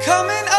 coming